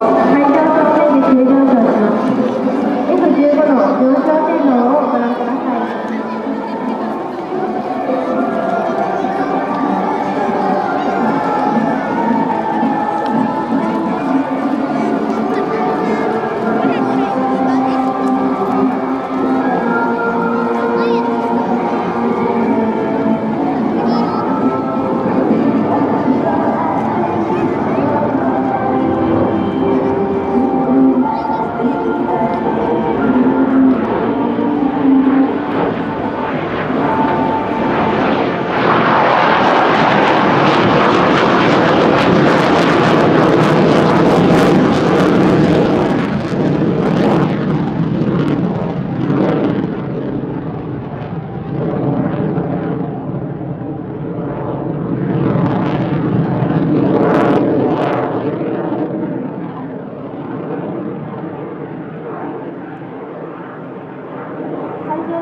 Hayda, hayda, hayda, hayda.